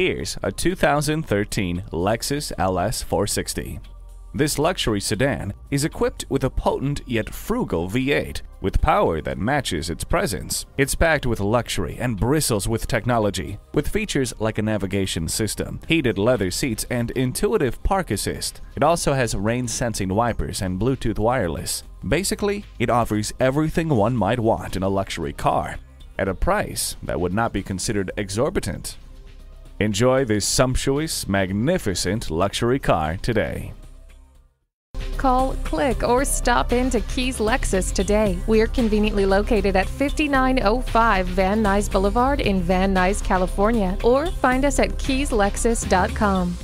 Here's a 2013 Lexus LS 460. This luxury sedan is equipped with a potent yet frugal V8 with power that matches its presence. It's packed with luxury and bristles with technology, with features like a navigation system, heated leather seats, and intuitive park assist. It also has rain-sensing wipers and Bluetooth wireless. Basically, it offers everything one might want in a luxury car, at a price that would not be considered exorbitant. Enjoy this sumptuous, magnificent luxury car today. Call, click, or stop in to Keyes Lexus today. We are conveniently located at 5905 Van Nuys Boulevard in Van Nuys, California, or find us at keyeslexus.com.